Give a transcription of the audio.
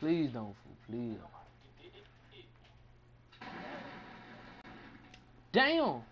Please don't, fool. Please. Damn.